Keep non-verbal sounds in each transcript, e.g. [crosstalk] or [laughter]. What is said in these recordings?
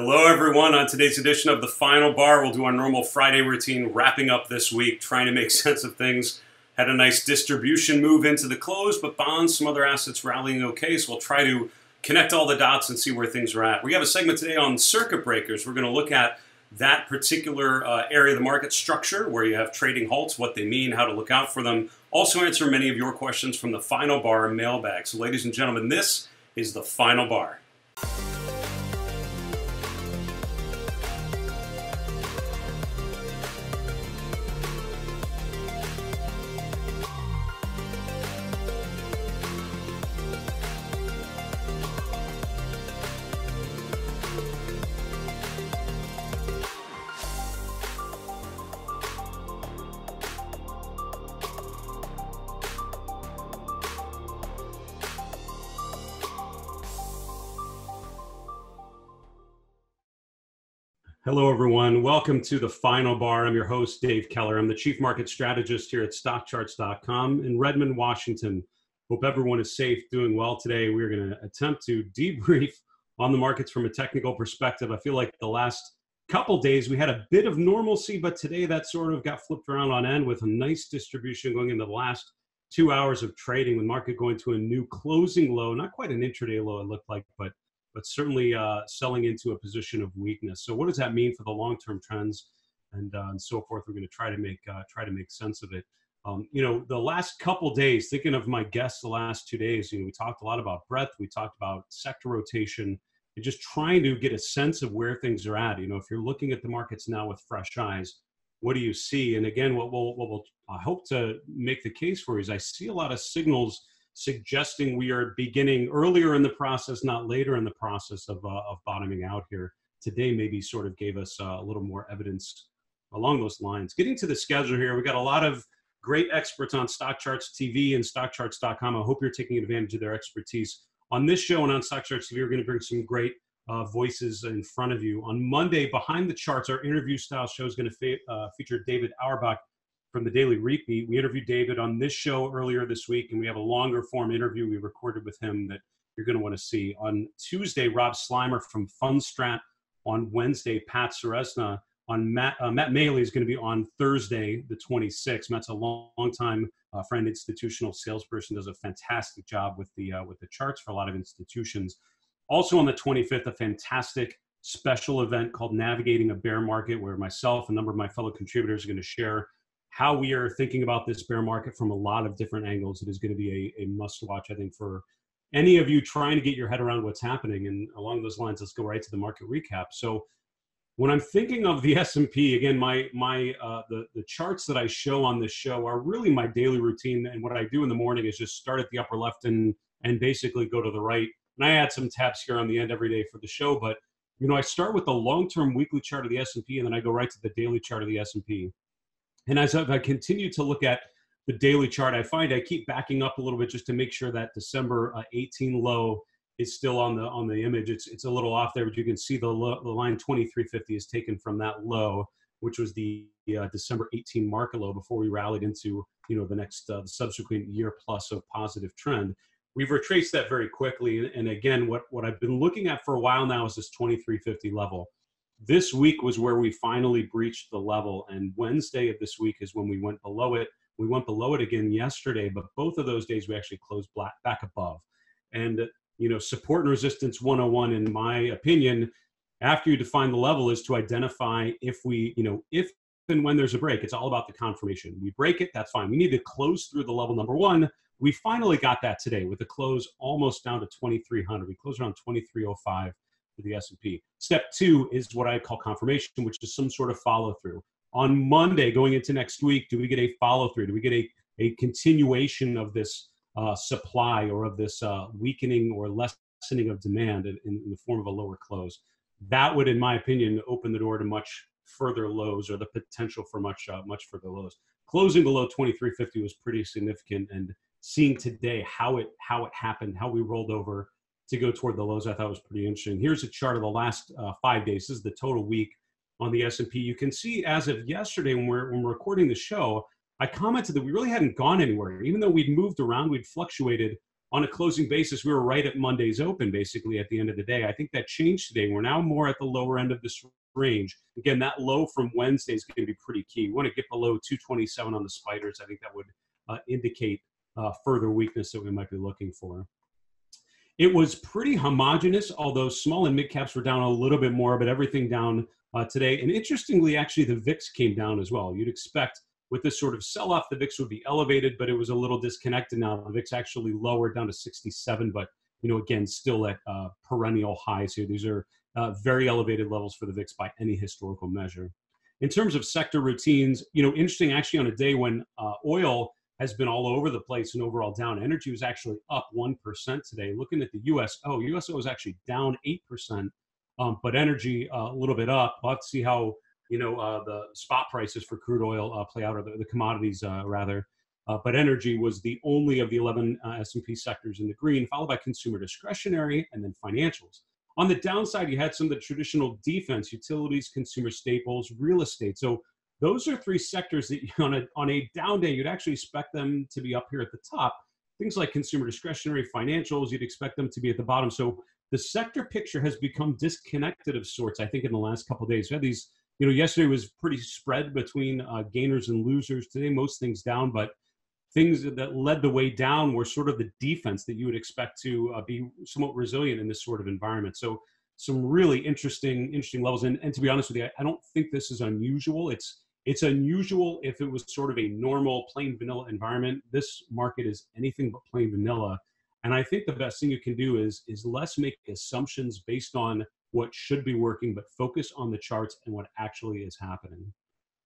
Hello, everyone. On today's edition of The Final Bar, we'll do our normal Friday routine, wrapping up this week, trying to make [laughs] sense of things. Had a nice distribution move into the close, but bonds, some other assets rallying okay, so we'll try to connect all the dots and see where things are at. We have a segment today on circuit breakers. We're going to look at that particular uh, area of the market structure where you have trading halts, what they mean, how to look out for them. Also, answer many of your questions from the Final Bar mailbag. So, ladies and gentlemen, this is the Final Bar. Hello, everyone. Welcome to the final bar. I'm your host, Dave Keller. I'm the chief market strategist here at stockcharts.com in Redmond, Washington. Hope everyone is safe, doing well today. We're going to attempt to debrief on the markets from a technical perspective. I feel like the last couple days we had a bit of normalcy, but today that sort of got flipped around on end with a nice distribution going into the last two hours of trading, the market going to a new closing low, not quite an intraday low, it looked like, but but certainly uh, selling into a position of weakness. So, what does that mean for the long-term trends and, uh, and so forth? We're going to try to make uh, try to make sense of it. Um, you know, the last couple days, thinking of my guests the last two days, you know, we talked a lot about breadth, we talked about sector rotation, and just trying to get a sense of where things are at. You know, if you're looking at the markets now with fresh eyes, what do you see? And again, what we'll, what we'll I hope to make the case for is I see a lot of signals suggesting we are beginning earlier in the process, not later in the process of, uh, of bottoming out here. Today, maybe sort of gave us uh, a little more evidence along those lines. Getting to the schedule here, we got a lot of great experts on Stock Charts TV and StockCharts.com. I hope you're taking advantage of their expertise. On this show and on Stock Charts TV, we're going to bring some great uh, voices in front of you. On Monday, Behind the Charts, our interview style show is going to fe- uh, feature David Auerbach from the Daily Repeat. We interviewed David on this show earlier this week, and we have a longer form interview we recorded with him that you're going to want to see. On Tuesday, Rob Sluymer from Fundstrat. On Wednesday, Pat Ceresna. On Matt, uh, Matt Maley is going to be on Thursday, the 26th. Matt's a long, long time uh, friend, institutional salesperson, does a fantastic job with the uh, with the charts for a lot of institutions. Also on the 25th, a fantastic special event called Navigating a Bear Market, where myself, and a number of my fellow contributors are going to share how we are thinking about this bear market from a lot of different angles. It is going to be a, a must watch, I think, for any of you trying to get your head around what's happening. And along those lines, let's go right to the market recap. So when I'm thinking of the [laughs] S&P, again, my my uh, the the charts that I show on this show are really my daily routine. And what I do in the morning is just start at the upper left and and basically go to the right. And I add some tabs here on the end every day for the show. But you know, I start with the long-term weekly chart of the S&P, and then I go right to the daily chart of the S&P. And as I continue to look at the daily chart, I find I keep backing up a little bit just to make sure that December uh, 18 low is still on the on the image. It's it's a little off there, but you can see the, the line 2350 is taken from that low, which was the uh, December 18 market low before we rallied into you know the next uh, subsequent year plus of positive trend. We've retraced that very quickly, and again, what what I've been looking at for a while now is this 2350 level this week was where we finally breached the level and wednesday of this week is when we went below it. We went below it again yesterday but both of those days we actually closed black, back above. And you know support and resistance 101 in my opinion after you define the level is to identify if we you know if and when there's a break it's all about the confirmation. We break it that's fine. We need to close through the level number one. We finally got that today with the close almost down to 2300 we closed around 2305 for the S&P. Step two is what I call confirmation, which is some sort of follow through. On Monday, going into next week, do we get a follow through? Do we get a, a continuation of this uh, supply or of this uh, weakening or lessening of demand in, in, the form of a lower close? That would, in my opinion, open the door to much further lows or the potential for much uh, much further lows. Closing below 2350 was pretty significant, and seeing today how it how it happened, how we rolled over to go toward the lows I thought was pretty interesting. Here's a chart of the last uh, five days. This is the total week on the S&P. You can see as of yesterday when we're, when we're recording the show, I commented that we really hadn't gone anywhere. Even though we'd moved around, we'd fluctuated, on a closing basis, we were right at Monday's open basically at the end of the day. I think that changed today. We're now more at the lower end of this range. Again, that low from Wednesday is going to be pretty key. We want to get below 227 on the spiders. I think that would uh, indicate uh, further weakness that we might be looking for. It was pretty homogenous, although small and mid caps were down a little bit more, but everything down uh, today. And interestingly, actually, the VIX came down as well. You'd expect with this sort of sell off, the VIX would be elevated, but it was a little disconnected now. The VIX actually lowered down to 67, but you know, again, still at uh, perennial highs here. These are uh, very elevated levels for the VIX by any historical measure. In terms of sector routines, you know, interesting actually on a day when uh, oil has been all over the place and overall down. Energy was actually up 1% today. Looking at the US, oh, USO was actually down 8%, um, but energy uh, a little bit up. We'll have to see how, you know, uh, the spot prices for crude oil uh, play out, or the, the commodities uh, rather. Uh, but energy was the only of the 11 uh, S&P sectors in the green, followed by consumer discretionary and then financials. On the downside, you had some of the traditional defense, utilities, consumer staples, real estate. So those are three sectors that [laughs] on a, on a down day, you'd actually expect them to be up here at the top. Things like consumer discretionary financials, you'd expect them to be at the bottom. So the sector picture has become disconnected of sorts, I think, in the last couple days. We had these, you know, yesterday was pretty spread between uh, gainers and losers. Today, most things down, but things that led the way down were sort of the defense that you would expect to uh, be somewhat resilient in this sort of environment. So some really interesting, interesting levels. And, and to be honest with you, I don't think this is unusual. It's it's unusual if it was sort of a normal, plain vanilla environment. This market is anything but plain vanilla. And I think the best thing you can do is, is less make assumptions based on what should be working, but focus on the charts and what actually is happening.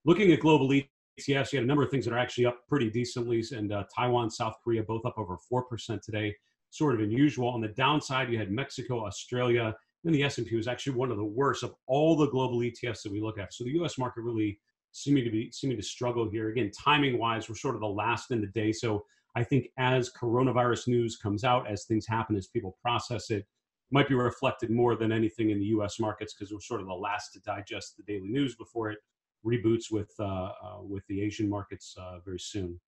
Looking at global ETFs, you had a number of things that are actually up pretty decently, and uh, Taiwan, South Korea, both up over 4% today, sort of unusual. On the downside, you had Mexico, Australia, and the S&P was actually one of the worst of all the global ETFs that we look at. So the U.S. market really seeming to be seeming to struggle here. Again, timing wise, we're sort of the last in the day. So I think as coronavirus news comes out, as things happen, as people process it, might be reflected more than anything in the U.S. markets because we're sort of the last to digest the daily news before it reboots with uh, uh, with the Asian markets uh, very soon.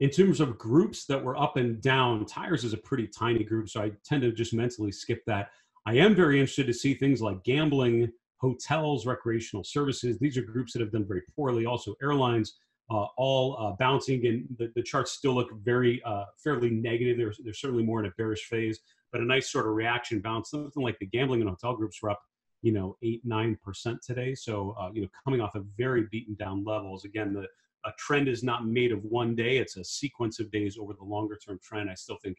In terms of groups that were up and down, tires is a pretty tiny group, so I tend to just mentally skip that. I am very interested to see things like gambling hotels, recreational services. These are groups that have done very poorly. Also, airlines, uh, all uh, bouncing, and the, the charts still look very uh, fairly negative. They're, they're certainly more in a bearish phase, but a nice sort of reaction bounce. Something like the gambling and hotel groups were up, you know, eight nine percent today. So uh, you know, coming off of very beaten down levels. Again, the a trend is not made of one day; it's a sequence of days over the longer term trend. I still think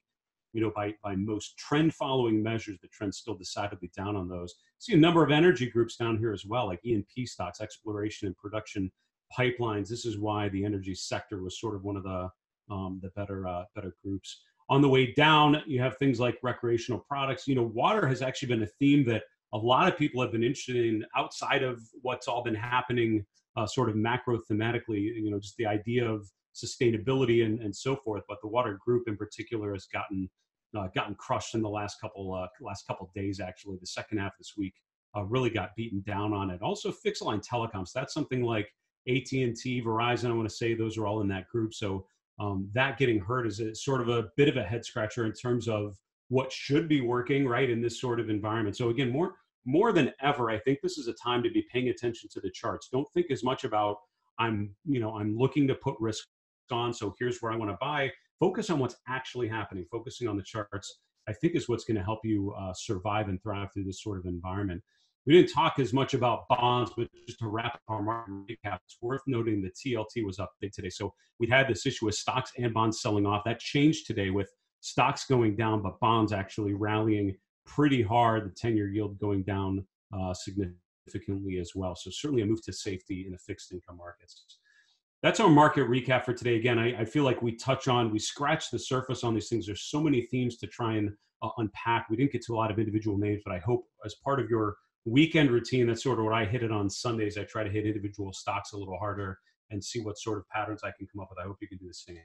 you know, by, by most trend following measures, the trend's still decidedly down on those. See a number of energy groups down here as well, like E&P stocks, exploration and production pipelines. This is why the energy sector was sort of one of the, um, the better, uh, better groups. On the way down, you have things like recreational products. You know, water has actually been a theme that a lot of people have been interested in outside of what's all been happening uh, sort of macro thematically, you know, just the idea of sustainability and, and so forth. But the water group in particular has gotten uh, gotten crushed in the last couple uh, last couple days. Actually, the second half of this week uh, really got beaten down on it. Also, fixed line telecoms. That's something like AT and T, Verizon. I want to say those are all in that group. So um, that getting hurt is a, sort of a bit of a head scratcher in terms of what should be working right in this sort of environment. So again, more more than ever, I think this is a time to be paying attention to the charts. Don't think as much about I'm you know I'm looking to put risk on. So here's where I want to buy. Focus on what's actually happening. Focusing on the charts, I think, is what's going to help you uh, survive and thrive through this sort of environment. We didn't talk as much about bonds, but just to wrap up our market recap, it's worth noting the TLT was up big today. So we had this issue with stocks and bonds selling off. That changed today with stocks going down, but bonds actually rallying pretty hard. The 10 year yield going down uh, significantly as well. So certainly a move to safety in the fixed income markets that's our market recap for today. Again, I, I, feel like we touch on, we scratch the surface on these things. There's so many themes to try and uh, unpack. We didn't get to a lot of individual names, but I hope as part of your weekend routine, that's sort of what I hit it on Sundays. I try to hit individual stocks a little harder and see what sort of patterns I can come up with. I hope you can do the same.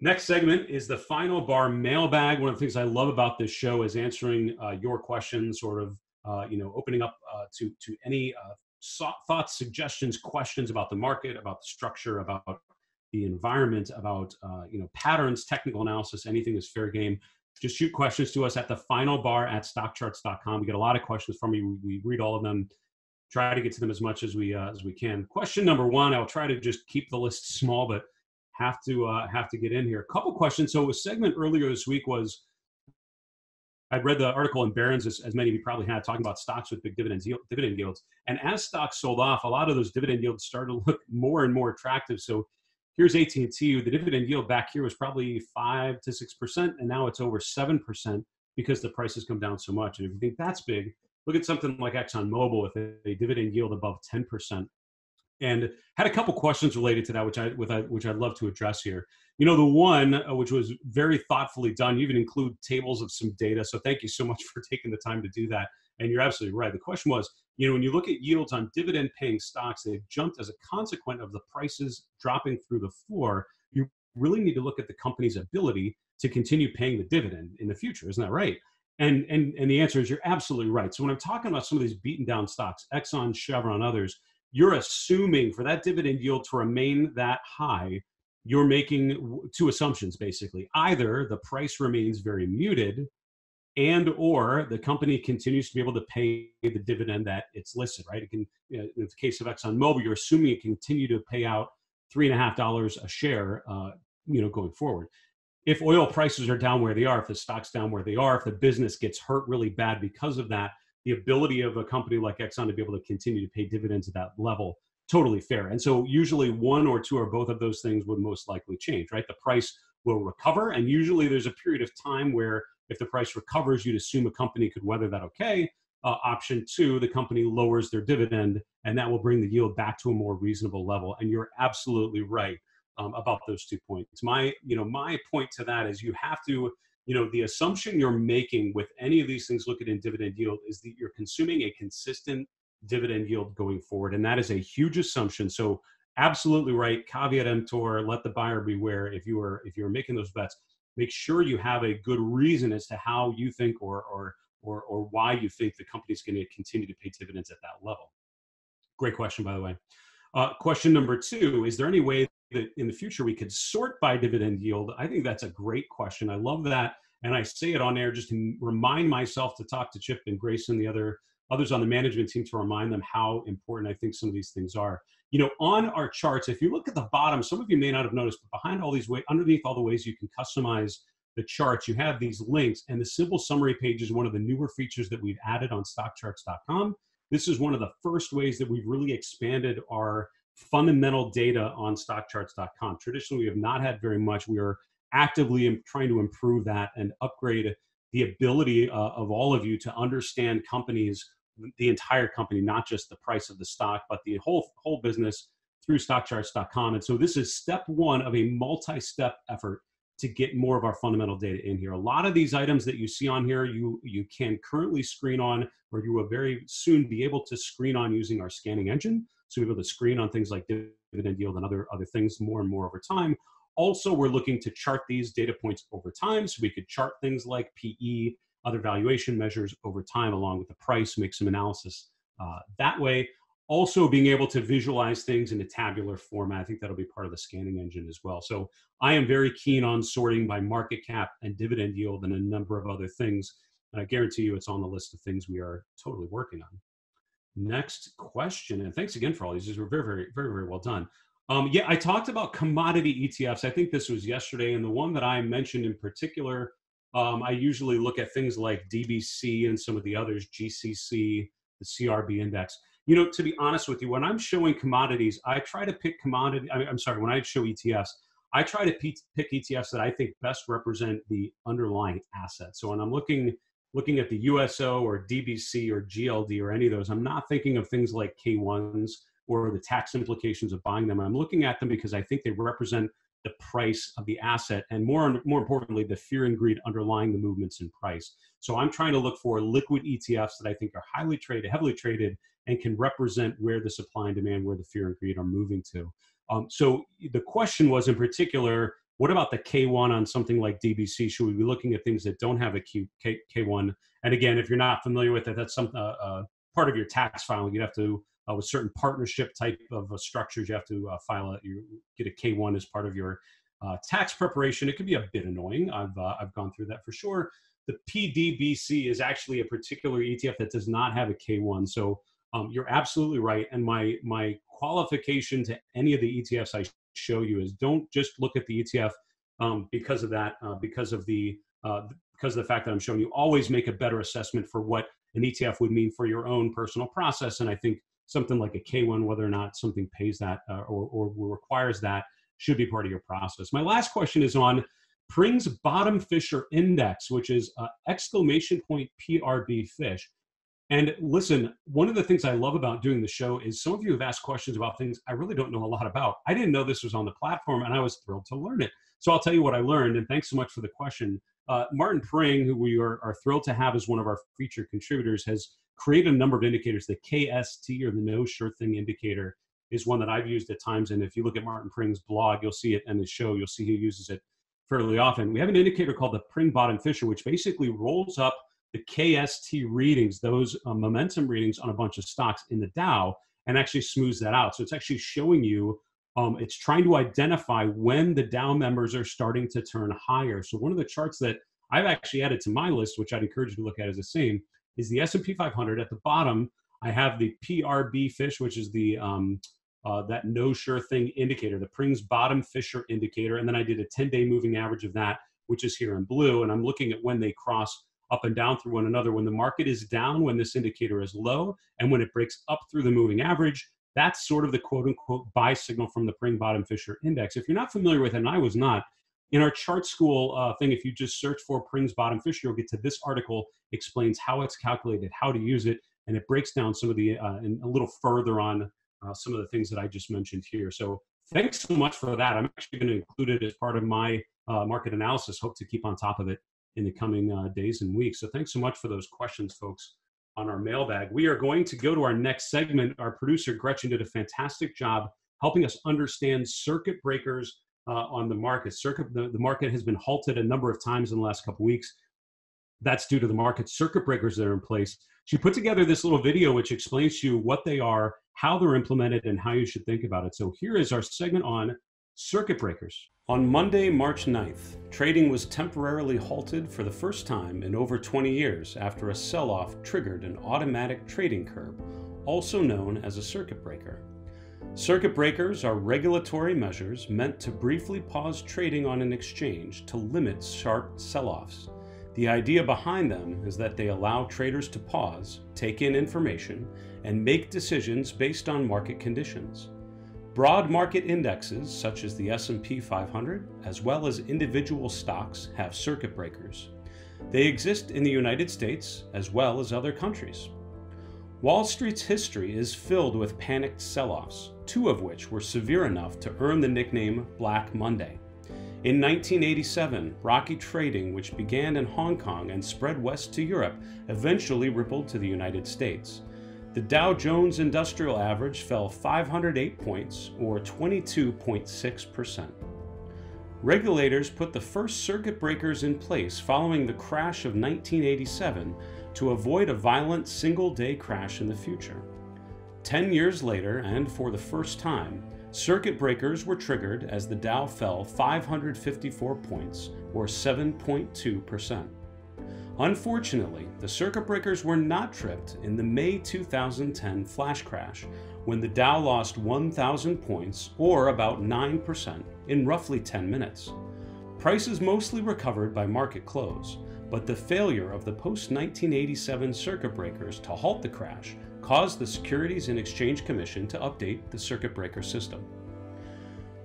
Next segment is the final bar mailbag. One of the things I love about this show is answering uh, your questions, sort of, uh, you know, opening up uh, to to any uh, thoughts, suggestions, questions about the market, about the structure, about the environment, about uh, you know patterns, technical analysis, anything is fair game. Just shoot questions to us at the final bar at stockcharts.com. We get a lot of questions from you. We read all of them. Try to get to them as much as we uh, as we can. Question number one. I'll try to just keep the list small, but have to uh, have to get in here. A couple questions. So a segment earlier this week was I'd read the article in Barron's, as, as, many of you probably had, talking about stocks with big dividends, dividend yields. And as stocks sold off, a lot of those dividend yields started to look more and more attractive. So here's AT&T. The dividend yield back here was probably five to six percent, and now it's over seven percent because the prices come down so much. And if you think that's big, look at something like ExxonMobil with a, a dividend yield above ten percent and had a couple questions related to that, which I with I, which I'd love to address here. You know, the one uh, which was very thoughtfully done. You even include tables of some data, so thank you so much for [laughs] taking the time to do that. And you're absolutely right. The question was, you know, when you look at yields on dividend-paying stocks, they've jumped as a consequence of the prices dropping through the floor. You really need to look at the company's ability to continue paying the dividend in the future. Isn't that right? And and and the answer is you're absolutely right. So when I'm talking about some of these beaten down stocks, Exxon, Chevron, others you're assuming for that dividend yield to remain that high, you're making two assumptions basically. Either the price remains very muted and or the company continues to be able to pay the dividend that it's listed, right? It can, in the case of ExxonMobil, you're assuming it continue to pay out three and a half dollars a share, uh, you know, going forward. If oil prices are down where they are, if the stock's down where they are, if the business gets hurt really bad because of that, the ability of a company like Exxon to be able to continue to pay dividends at that level totally fair. And so usually one or two or both of those things would most likely change, right? The price will recover. And usually there's a period of time where if the price recovers, you'd assume a company could weather that okay. Uh, option two, the company lowers their dividend and that will bring the yield back to a more reasonable level. And you're absolutely right um, about those two points. My, you know, my point to that is you have to you know the assumption you're making with any of these things looking in dividend yield is that you're consuming a consistent dividend yield going forward and that is a huge assumption. So absolutely right caveat emptor let the buyer beware if you are if you're making those bets. Make sure you have a good reason as to how you think or or or, or why you think the company's going to continue to pay dividends at that level. Great question by the way. Uh, question number two is there any way that in the future we could sort by dividend yield? I think that's a great question. I love that. And I say it on air just to remind myself to talk to Chip and Grace and the other others on the management team to remind them how important I think some of these things are. You know, on our charts, if you look at the bottom, some of you may not have noticed, but behind all these ways, underneath all the ways you can customize the charts, you have these links, and the simple summary page is one of the newer features that we've added on stockcharts.com. This is one of the first ways that we've really expanded our fundamental data on stockcharts.com. Traditionally, we have not had very much. We are actively trying to improve that and upgrade the ability uh, of all of you to understand companies, the entire company, not just the price of the stock, but the whole whole business through stockcharts.com. And so this is step one of a multi-step effort to get more of our fundamental data in here. A lot of these items that you see on here, you you can currently screen on, or you will very soon be able to screen on using our scanning engine. So we're able to screen on things like dividend yield and other, other things more and more over time. Also, we're looking to chart these data points over time. So we could chart things like PE, other valuation measures over time along with the price, make some analysis uh, that way. Also being able to visualize things in a tabular format. I think that'll be part of the scanning engine as well. So I am very keen on sorting by market cap and dividend yield and a number of other things. And I guarantee you it's on the list of things we are totally working on. Next question, and thanks again for all these. These were very, very, very, very well done. Um, yeah, I talked about commodity ETFs. I think this was yesterday, and the one that I mentioned in particular, um, I usually look at things like DBC and some of the others, GCC, the CRB index. You know, to be honest with you, when I'm showing commodities, I try to pick commodity. I am sorry, when I show ETFs, I try to pick ETFs that I think best represent the underlying asset. So when I'm looking looking at the USO or DBC or GLD or any of those, I'm not thinking of things like K1s or the tax implications of buying them. I'm looking at them because I think they represent the price of the asset and more and more importantly the fear and greed underlying the movements in price so i'm trying to look for liquid etfs that i think are highly traded heavily traded and can represent where the supply and demand where the fear and greed are moving to um, so the question was in particular what about the K1 on something like DBC? Should we be looking at things that don't have a Q, K, K1? And again, if you're not familiar with it, that's some uh, uh, part of your tax filing. You have to uh, with certain partnership type of uh, structures. You have to uh, file you get a K1 as part of your uh, tax preparation. It can be a bit annoying. I've, I've gone through that for sure. The PDBC is actually a particular ETF that does not have a K1. So um, you're absolutely right. And my, my qualification to any of the ETFs I show you is don't just look at the ETF um, because of that, uh, because of the because of the fact that I'm showing you, always make a better assessment for what an ETF would mean for your own personal process. And I think something like a K1, whether or not something pays that uh, or, or requires that, should be part of your process. My last question is on Pring's Bottom Fisher Index, which is uh, exclamation point PRB fish. And listen, one of the things I love about doing the show is some of you have asked questions about things I really don't know a lot about. I didn't know this was on the platform, and I was thrilled to learn it. So I'll tell you what I learned, and thanks so much for the question. Uh, Martin Pring, who we are, are, thrilled to have as one of our featured contributors, has created a number of indicators. The KST, or the Know Sure Thing indicator, is one that I've used at times. And if you look at Martin Pring's blog, you'll see it, and the show, you'll see he uses it fairly often. We have an indicator called the Pring Bottom Fisher, which basically rolls up the KST readings, those uh, momentum readings on a bunch of stocks in the Dow, and actually smooths that out. So it's actually showing you um, it's trying to identify when the Dow members are starting to turn higher. So one of the charts that I've actually added to my list, which I'd encourage you to look at as the same, is the S&P 500. At the bottom, I have the PRB fish, which is the um, uh, that know sure thing indicator, the Pring's bottom Fisher indicator, and then I did a 10-day moving average of that, which is here in blue, and I'm looking at when they cross up and down through one another. When the market is down, when this indicator is low, and when it breaks up through the moving average, that's sort of the quote unquote buy signal from the Pring Bottom Fisher Index. If you're not familiar with it, and I was not, in our chart school uh, thing, if you just search for Pring's Bottom Fisher, you'll get to this article explains how it's calculated, how to use it, and it breaks down some of the uh, and a little further on uh, some of the things that I just mentioned here. So thanks so much for that. I'm actually going to include it as part of my uh, market analysis. Hope to keep on top of it in the coming uh, days and weeks. So thanks so much for those questions, folks on our mailbag. We are going to go to our next segment. Our producer, Gretchen, did a fantastic job helping us understand circuit breakers uh, on the market. Circuit, the, the, market has been halted a number of times in the last couple weeks. That's due to the market circuit breakers that are in place. She put together this little video which explains to you what they are, how they're implemented, and how you should think about it. So here is our segment on circuit breakers. On Monday, March 9th, trading was temporarily halted for the first time in over 20 years after a sell off triggered an automatic trading curb, also known as a circuit breaker. Circuit breakers are regulatory measures meant to briefly pause trading on an exchange to limit sharp sell offs. The idea behind them is that they allow traders to pause, take in information, and make decisions based on market conditions. Broad market indexes such as the S&P 500 as well as individual stocks have circuit breakers. They exist in the United States as well as other countries. Wall Street's history is filled with panicked sell-offs, two of which were severe enough to earn the nickname Black Monday. In 1987, rocky trading, which began in Hong Kong and spread west to Europe, eventually rippled to the United States. The Dow Jones Industrial Average fell 508 points, or 22.6%. Regulators put the first circuit breakers in place following the crash of 1987 to avoid a violent single day crash in the future. Ten years later, and for the first time, circuit breakers were triggered as the Dow fell 554 points, or 7.2%. Unfortunately, the circuit breakers were not tripped in the May 2010 flash crash when the Dow lost 1,000 points, or about 9%, in roughly 10 minutes. Prices mostly recovered by market close, but the failure of the post 1987 circuit breakers to halt the crash caused the Securities and Exchange Commission to update the circuit breaker system.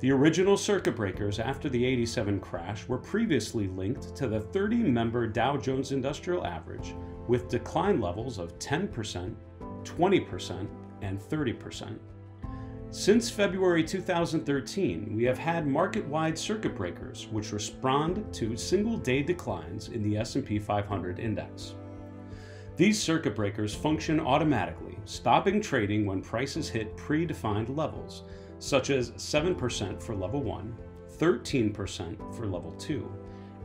The original circuit breakers after the 87 crash were previously linked to the 30 member Dow Jones Industrial Average with decline levels of 10%, 20%, and 30%. Since February 2013, we have had market-wide circuit breakers which respond to single-day declines in the S&P 500 index. These circuit breakers function automatically, stopping trading when prices hit predefined levels, such as 7% for level 1, 13% for level 2,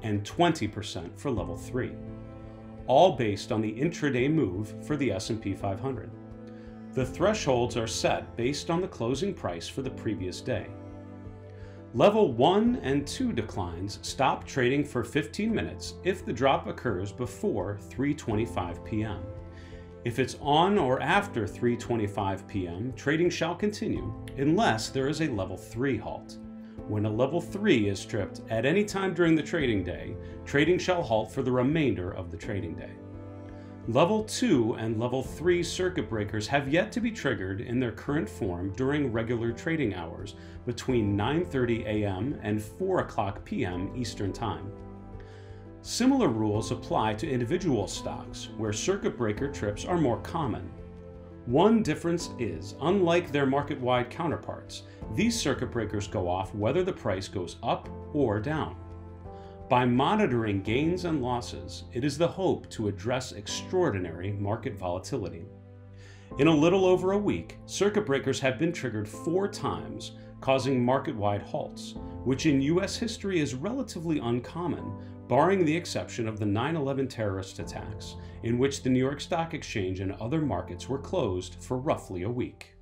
and 20% for level 3, all based on the intraday move for the S&P 500. The thresholds are set based on the closing price for the previous day. Level 1 and 2 declines stop trading for 15 minutes if the drop occurs before 3:25 p.m. If it's on or after 3:25 p.m., trading shall continue unless there is a level 3 halt. When a level 3 is tripped at any time during the trading day, trading shall halt for the remainder of the trading day. Level 2 and Level 3 circuit breakers have yet to be triggered in their current form during regular trading hours between 9:30 a.m. and 4 o'clock p.m. Eastern Time. Similar rules apply to individual stocks, where circuit breaker trips are more common. One difference is, unlike their market-wide counterparts, these circuit breakers go off whether the price goes up or down. By monitoring gains and losses, it is the hope to address extraordinary market volatility. In a little over a week, circuit breakers have been triggered four times, causing market wide halts, which in US history is relatively uncommon, barring the exception of the 9 11 terrorist attacks, in which the New York Stock Exchange and other markets were closed for roughly a week.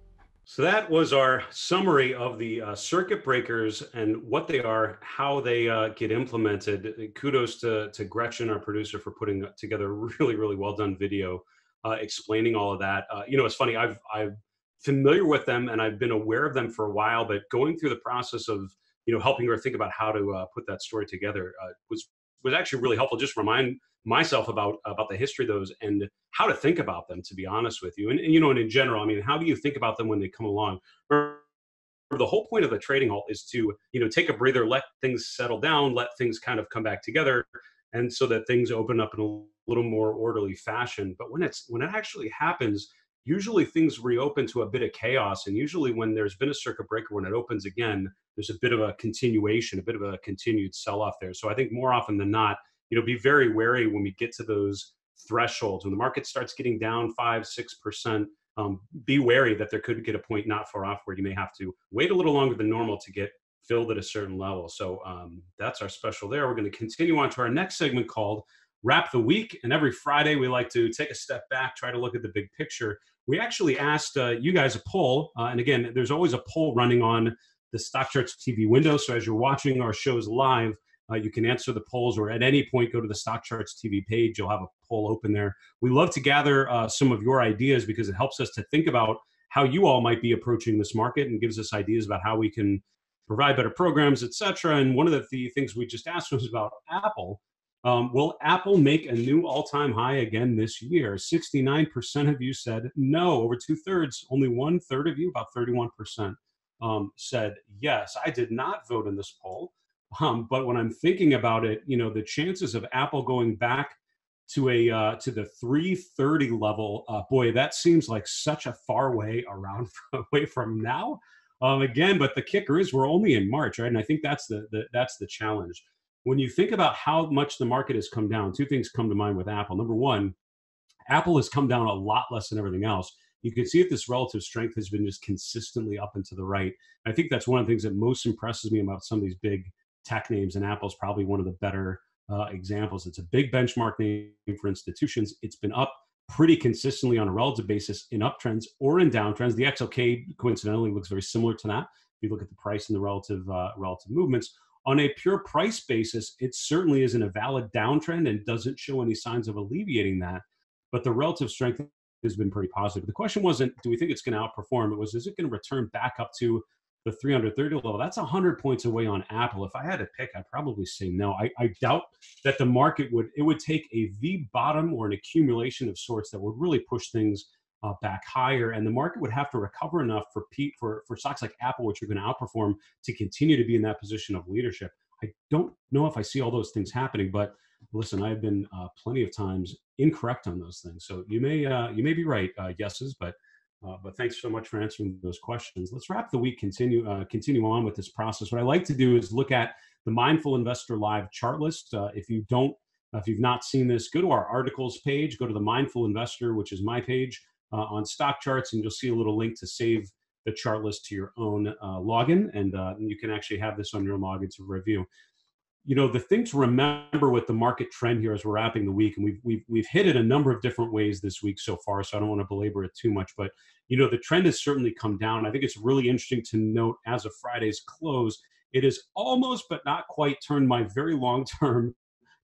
So that was our summary of the uh, circuit breakers and what they are, how they uh, get implemented. Kudos to, to Gretchen, our producer, for putting together a really, really well done video uh, explaining all of that. Uh, you know, it's funny. I've I'm familiar with them and I've been aware of them for a while, but going through the process of you know helping her think about how to uh, put that story together uh, was was actually really helpful. Just remind myself about about the history of those and how to think about them to be honest with you and, and you know and in general i mean how do you think about them when they come along the whole point of the trading halt is to you know take a breather let things settle down let things kind of come back together and so that things open up in a little more orderly fashion but when it's when it actually happens usually things reopen to a bit of chaos and usually when there's been a circuit breaker when it opens again there's a bit of a continuation a bit of a continued sell off there so i think more often than not you know, be very wary when we get to those thresholds. When the market starts getting down five, six percent, um, be wary that there could get a point not far off where you may have to wait a little longer than normal to get filled at a certain level. So um, that's our special there. We're going to continue on to our next segment called Wrap the Week. And every Friday, we like to take a step back, try to look at the big picture. We actually asked uh, you guys a poll. Uh, and again, there's always a poll running on the Stock Charts TV window. So as you're watching our shows live, uh, you can answer the polls or at any point go to the Stock Charts TV page. You'll have a poll open there. We love to gather uh, some of your ideas because it helps us to think about how you all might be approaching this market and gives us ideas about how we can provide better programs, etc. And one of the, things we just asked was about Apple. Um, will Apple make a new all-time high again this year? 69% of you said no. Over two thirds, only one third of you, about 31%, um, said yes. I did not vote in this poll. Um, but when I'm thinking about it, you know, the chances of Apple going back to a uh, to the 330 level, uh, boy, that seems like such a far way around [laughs] away from now. Um, again, but the kicker is we're only in March, right? And I think that's the, the that's the challenge. When you think about how much the market has come down, two things come to mind with Apple. Number one, Apple has come down a lot less than everything else. You can see that this relative strength has been just consistently up and to the right. I think that's one of the things that most impresses me about some of these big tech names, and Apple's probably one of the better uh, examples. It's a big benchmark name for institutions. It's been up pretty consistently on a relative basis in uptrends or in downtrends. The XLK coincidentally looks very similar to that. If you look at the price and the relative uh, relative movements on a pure price basis, it certainly isn't a valid downtrend and doesn't show any signs of alleviating that. But the relative strength has been pretty positive. The question wasn't, do we think it's going to outperform? It was, is it going to return back up to the 330 level, that's 100 points away on Apple. If I had to pick, I'd probably say no. I, I doubt that the market would, it would take a V bottom or an accumulation of sorts that would really push things uh, back higher. And the market would have to recover enough for, for, for stocks like Apple, which are going to outperform, to continue to be in that position of leadership. I don't know if I see all those things happening, but listen, I've been uh, plenty of times incorrect on those things. So you may, uh, you may be right, uh, yeses, but uh, but thanks so much for answering those questions. Let's wrap the week. Continue uh, continue on with this process. What I like to do is look at the Mindful Investor Live chart list. If you don't, if you've not seen this, go to our articles page. Go to the Mindful Investor, which is my page uh, on stock charts, and you'll see a little link to save the chart list to your own uh, login, and, uh, and you can actually have this on your login to review. you know the thing to remember with the market trend here as we're wrapping the week and we've we've we've hit it a number of different ways this week so far so i don't want to belabor it too much but you know the trend has certainly come down i think it's really interesting to note as of friday's close it is almost but not quite turned my very long term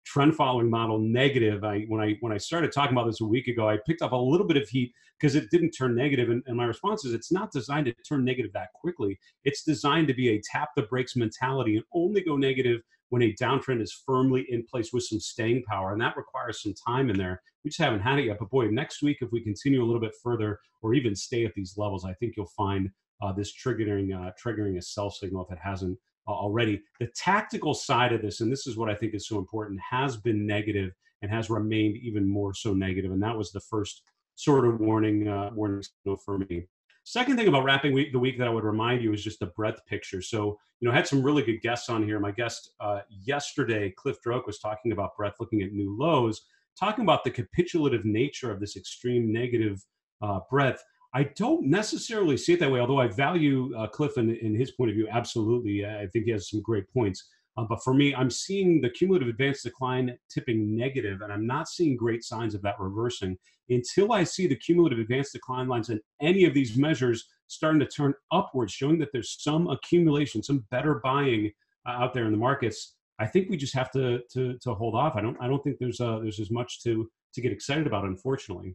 trend following model negative i when i when i started talking about this a week ago i picked up a little bit of heat because it didn't turn negative and, and my response is it's not designed to turn negative that quickly it's designed to be a tap the brakes mentality and only go negative when a downtrend is firmly in place with some staying power. And that requires some time in there. We just haven't had it yet. But boy, next week, if we continue a little bit further or even stay at these levels, I think you'll find uh, this triggering uh, triggering a sell signal if it hasn't already. The tactical side of this, and this is what I think is so important, has been negative and has remained even more so negative. And that was the first sort of warning uh, warning signal for me. Second thing about wrapping week, the week that I would remind you is just the breadth picture. So, you know, I had some really good guests on here. My guest uh, yesterday, Cliff Droke, was talking about breadth, looking at new lows, talking about the capitulative nature of this extreme negative uh, breadth. I don't necessarily see it that way, although I value uh, Cliff in, in his point of view. Absolutely. I think he has some great points. Uh, but for me, I'm seeing the cumulative advance decline tipping negative, and I'm not seeing great signs of that reversing until I see the cumulative advance decline lines in any of these measures starting to turn upwards, showing that there's some accumulation, some better buying uh, out there in the markets. I think we just have to, to to hold off. I don't I don't think there's uh, there's as much to to get excited about, unfortunately.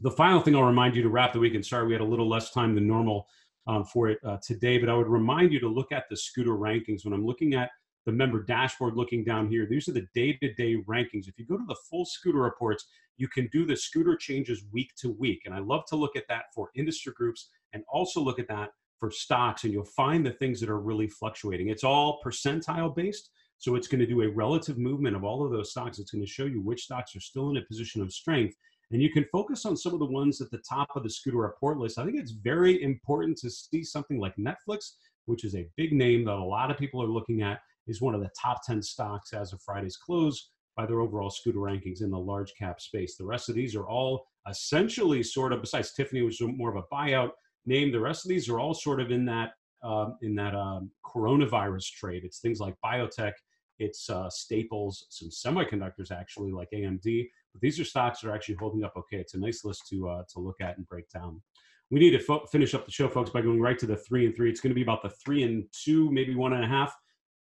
The final thing I'll remind you to wrap the week, and sorry we had a little less time than normal um, for it uh, today, but I would remind you to look at the SCTR rankings when I'm looking at the member dashboard looking down here. These are the day-to-day rankings. If you go to the full SCTR reports, you can do the SCTR changes week to week. And I love to look at that for industry groups and also look at that for stocks. And you'll find the things that are really fluctuating. It's all percentile based. So it's going to do a relative movement of all of those stocks. It's going to show you which stocks are still in a position of strength. And you can focus on some of the ones at the top of the SCTR report list. I think it's very important to see something like Netflix, which is a big name that a lot of people are looking at is one of the top 10 stocks as of Friday's close by their overall SCTR rankings in the large cap space. The rest of these are all essentially sort of, besides Tiffany, which is more of a buyout name, the rest of these are all sort of in that um, in that um, coronavirus trade. It's things like biotech, it's uh, staples, some semiconductors actually, like AMD. But these are stocks that are actually holding up okay. It's a nice list to uh, to look at and break down. We need to fo- finish up the show, folks, by going right to the three and three. It's going to be about the three and two, maybe one and a half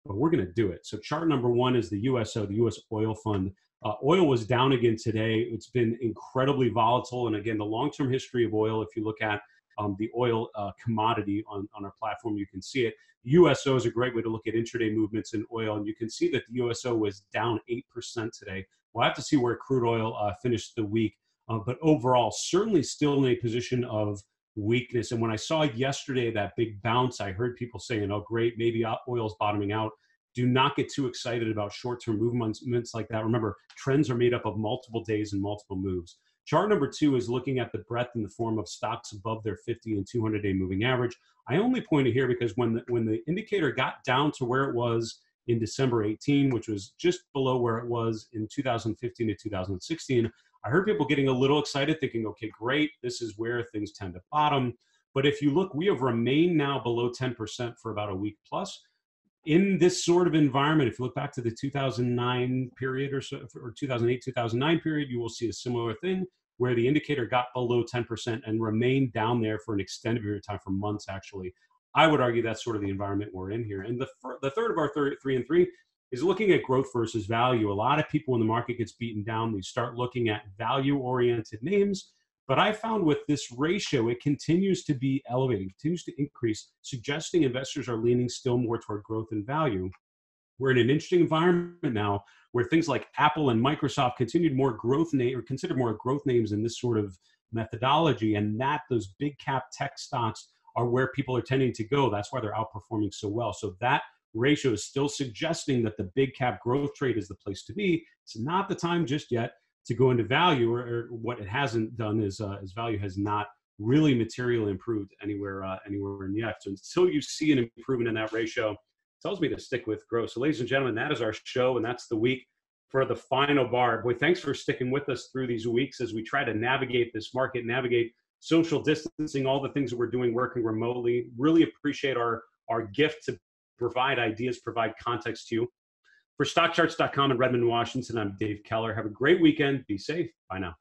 but we're going to do it. So chart number one is the USO, the U.S. Oil Fund. Uh, oil was down again today. It's been incredibly volatile, and again, the long-term history of oil. If you look at um, the oil uh, commodity on, on our platform, you can see it. USO is a great way to look at intraday movements in oil, and you can see that the USO was down eight percent today. We'll have to see where crude oil uh, finished the week, uh, but overall, certainly still in a position of weakness. And when I saw yesterday that big bounce, I heard people saying, oh, great, maybe oil's bottoming out. Do not get too excited about short term movements like that. Remember, trends are made up of multiple days and multiple moves. Chart number two is looking at the breadth in the form of stocks above their 50 and 200 day moving average. I only point it here because when the, when the indicator got down to where it was in December 18, which was just below where it was in 2015 to 2016, I heard people getting a little excited, thinking, okay, great, this is where things tend to bottom. But if you look, we have remained now below 10% for about a week plus. In this sort of environment, if you look back to the 2009 period or so, or 2008, 2009 period, you will see a similar thing where the indicator got below 10% and remained down there for an extended period of time, for months actually. I would argue that's sort of the environment we're in here. And the, the third of our three and three is looking at growth versus value. A lot of people when the market gets beaten down, they start looking at value oriented names. But I found with this ratio, it continues to be elevated, continues to increase, suggesting investors are leaning still more toward growth and value. We're in an interesting environment now where things like Apple and Microsoft continued more growth name or considered more growth names in this sort of methodology, and that those big cap tech stocks are where people are tending to go. That's why they're outperforming so well. So that ratio is still suggesting that the big cap growth trade is the place to be. It's not the time just yet to go into value, or, or what it hasn't done is, uh, is value has not really materially improved anywhere uh, anywhere in the yet. So until you see an improvement in that ratio, tells me to stick with growth. So, ladies and gentlemen, that is our show, and that's the week for the final bar. Boy, thanks for sticking with us through these weeks as we try to navigate this market, navigate social distancing, all the things that we're doing working remotely. Really appreciate our our gift to provide ideas, provide context to you. For StockCharts.com in Redmond, Washington, I'm Dave Keller. Have a great weekend. Be safe. Bye now.